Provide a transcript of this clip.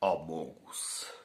Among Us.